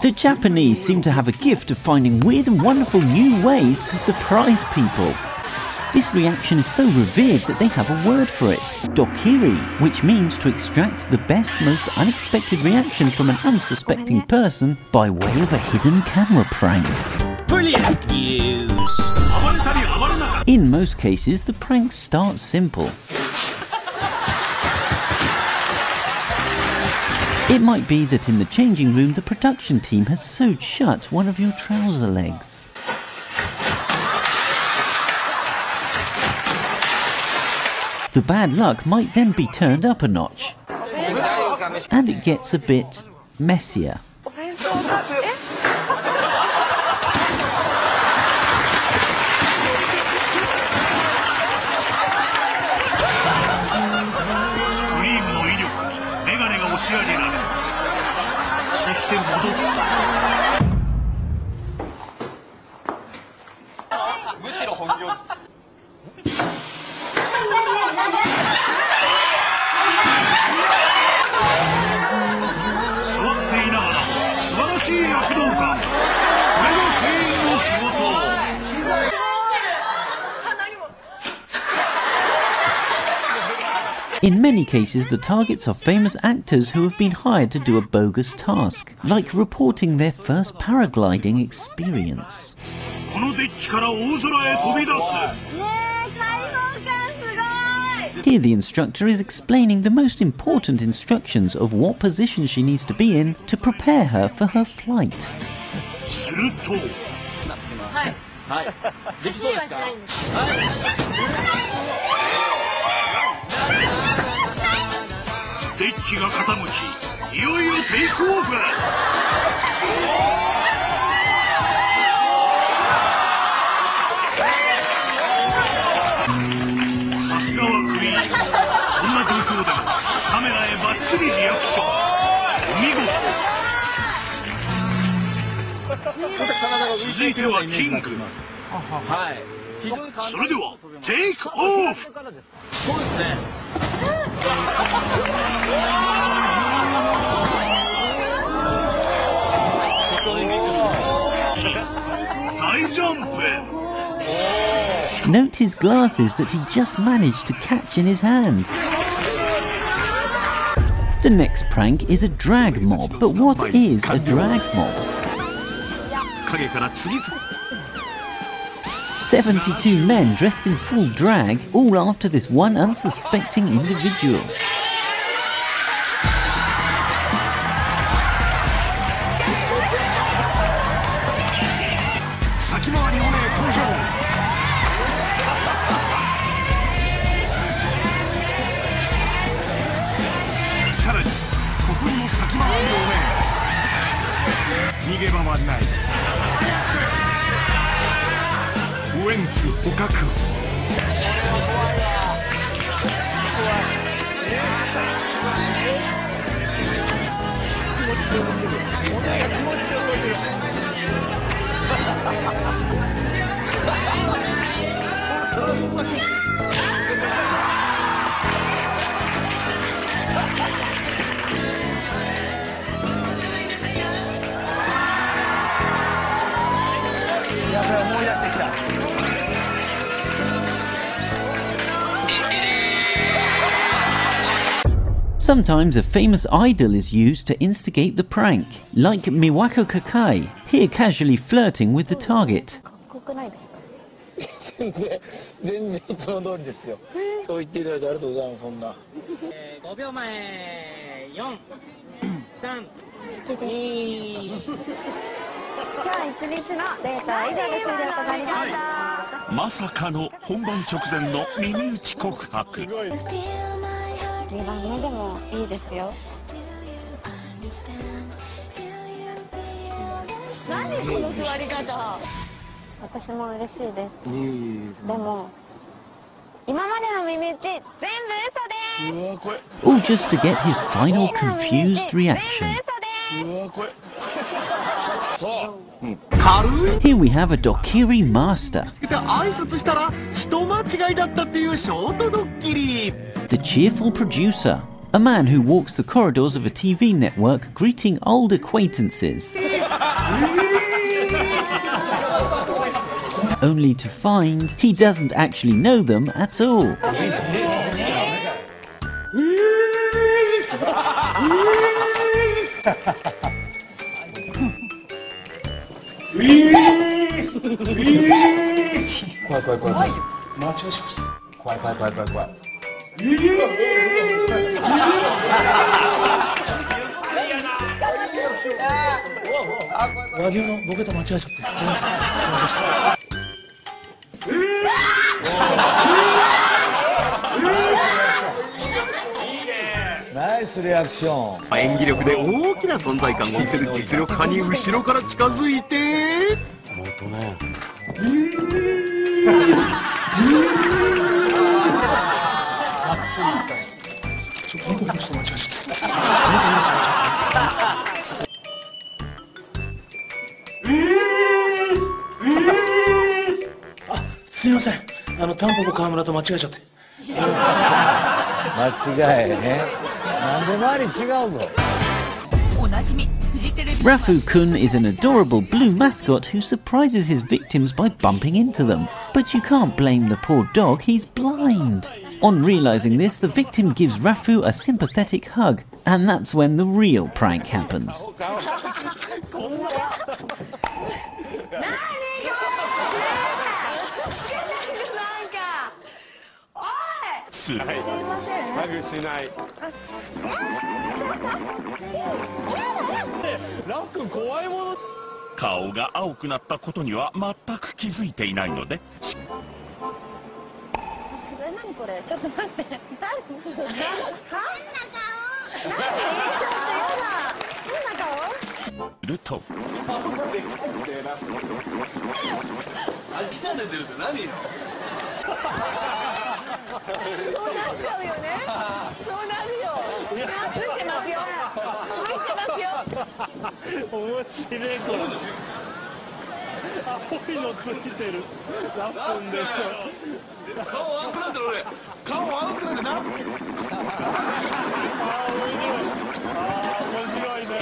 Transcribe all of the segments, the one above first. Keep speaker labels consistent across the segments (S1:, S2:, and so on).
S1: The Japanese seem to have a gift of finding weird and wonderful new ways to surprise people. This reaction is so revered that they have a word for it, dokkiri, which means to extract the best, most unexpected reaction from an unsuspecting person by way of a hidden camera prank.
S2: Brilliant news!
S1: In most cases, the prank starts simple. It might be that in the changing room the production team has sewed shut one of your trouser legs. The bad luck might then be turned up a notch. And it gets a bit messier.
S3: You know. そして戻った
S1: In many cases, the targets are famous actors who have been hired to do a bogus task, like reporting their first paragliding experience. Here, the instructor is explaining the most important instructions of what position she needs to be in to prepare her for her flight.
S3: ッキが傾きいよいよテイクオフさすがはクイー。ンこんな状況でもカメラへバッチリリアクション。お見事。続いてはキング。それではテイクオフ。大ジャ
S1: Note his glasses that he just managed to catch in his hand. The next prank is a drag mob, but what is a drag mob? 72 men dressed in full drag, all after this one unsuspecting individual.
S3: さらにここにも先回りおめえ逃げ場はない。ウエンツ捕獲。
S1: Sometimes a famous idol is used to instigate the prank, like Miwako Kakei, here casually flirting with the target.
S4: 全然全然その通りですよそう言っていただいてありがとうございますそんな、えー、
S5: 5秒前
S6: 432今日一日のデータ以上で終了となりました
S3: まさかの本番直前の耳打ち告白
S6: 2番目でもいいですよ。
S5: 何この座り方。
S6: 私も嬉しいです。でも今までの耳打ち全部嘘です。
S4: うわこれ
S1: All just to get his final confused reaction. Here we have a Dokkiri master. The cheerful producer, a man who walks the corridors of a TV network greeting old acquaintances. only to find he doesn't actually know them at all. 怖
S7: い怖い怖い怖い怖い怖い怖い怖い怖い、
S2: 演技力で大きな存在感を見せる実力派に後ろから近づいて。
S4: すいません。あのタンポポ川村と間違えちゃって。
S7: 間違えねなんで周り違うぞ
S1: Rafu Kun is an adorable blue mascot who surprises his victims by bumping into them. But you can't blame the poor dog, he's blind. On realizing this, the victim gives Rafu a sympathetic hug, and that's when the real prank happens.
S2: ラックン怖いもの。
S3: 顔が青くなったことには全く気づいていないので。
S6: それ何これ？ちょっと待って。何？変な顔？何ちょっとやだ変な顔
S3: すると
S6: そうなっちゃうよ？ね つい。てますよつい。てますよ
S2: 面白い。これ青い。のつい。てるラップンでしょ顔青くなってる俺顔青くなってなあー面白い。あー面白い。ね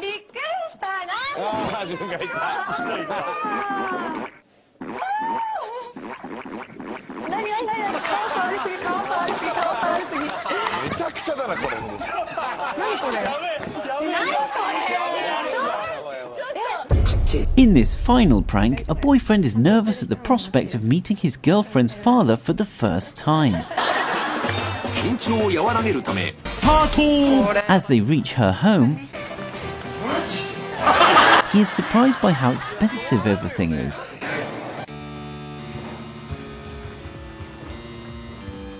S6: びっくりしたな
S2: あー自分がい。た
S6: 何何何何顔触りすぎ顔触りすぎ顔触りすぎ
S2: めちゃくちゃだなこれ
S6: 何これ
S2: やべやべ
S6: 何これちょちょっと
S1: In this final prank, a boyfriend is nervous at the prospect of meeting his girlfriend's father for the first time.
S2: 緊張を和らげるためスタート
S1: As they reach her home, he is surprised by how expensive everything is.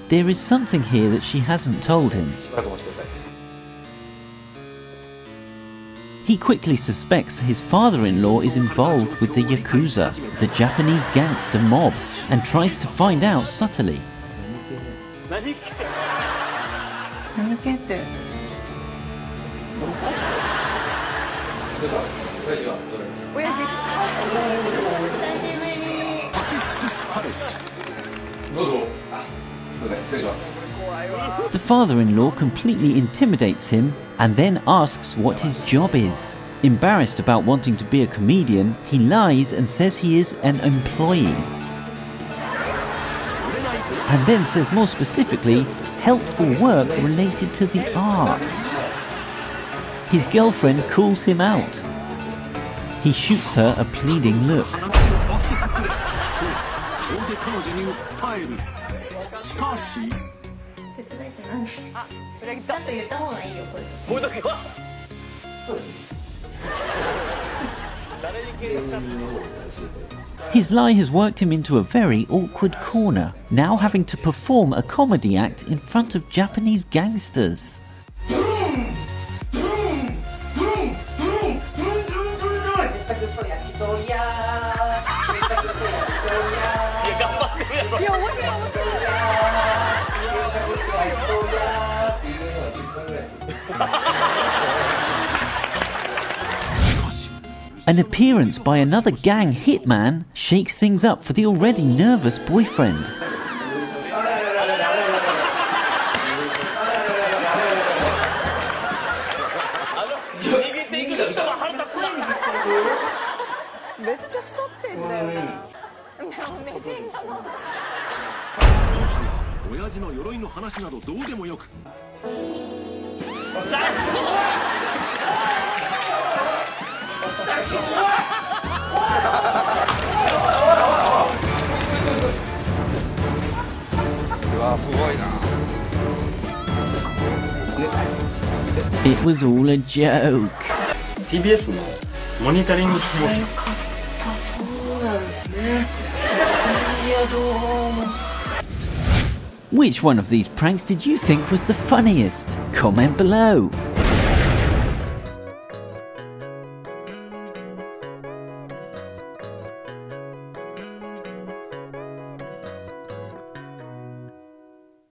S1: There is something here that she hasn't told him. He quickly suspects his father in law is involved with the Yakuza, the Japanese gangster mob, and tries to find out subtly. The father in law completely intimidates him and then asks what his job is. Embarrassed about wanting to be a comedian, he lies and says he is an employee. And then says more specifically, helpful work related to the arts. His girlfriend calls him out. He shoots her a pleading look.
S2: 話を聞かせてくれとで彼女に訴えるしかし
S5: それちゃんと言った方がいいよこれ
S2: こういう時は
S1: His lie has worked him into a very awkward corner, now having to perform a comedy act in front of Japanese gangsters. An appearance by another gang hitman shakes things up for the already nervous boyfriend. It was all a joke.
S8: TBS のモニタリング方式
S5: そうなんですねいやどうも
S1: Which one of these pranks did you think was the funniest? Comment below.